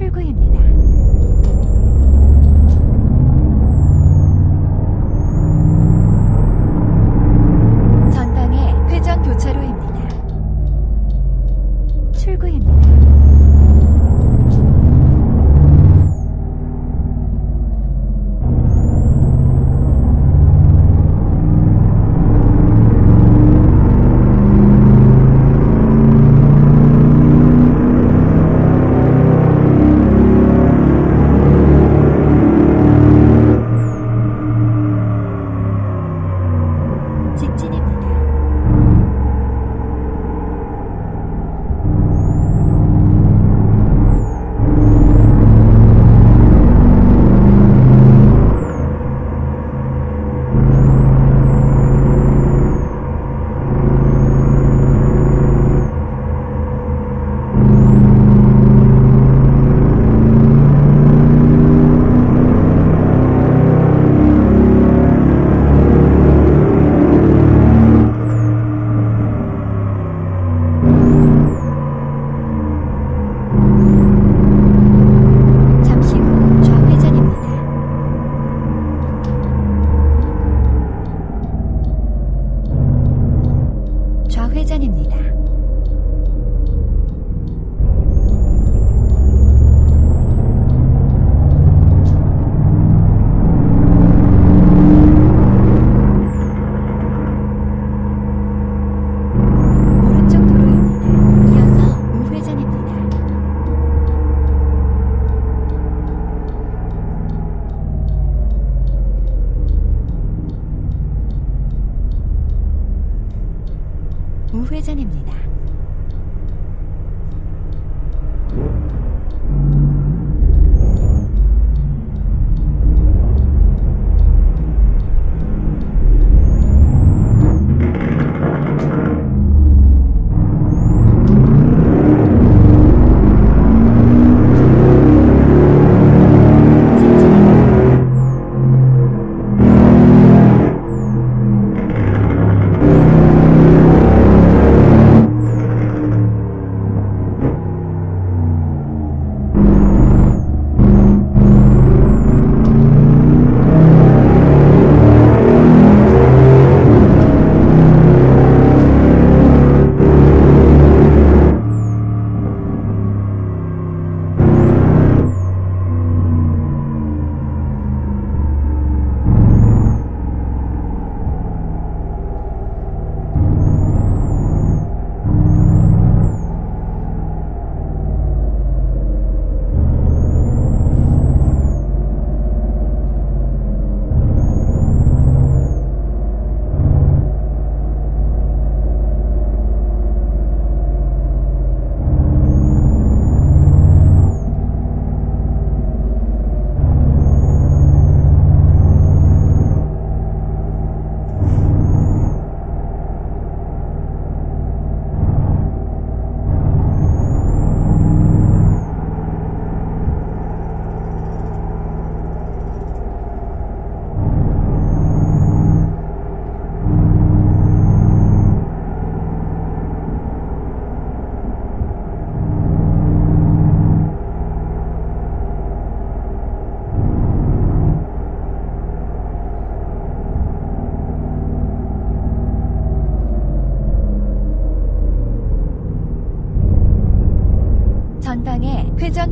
출구입니다.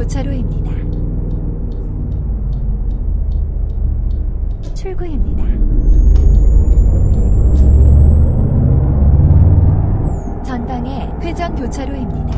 교차로입니다. 출구입니다. 전방에 회전 교차로입니다.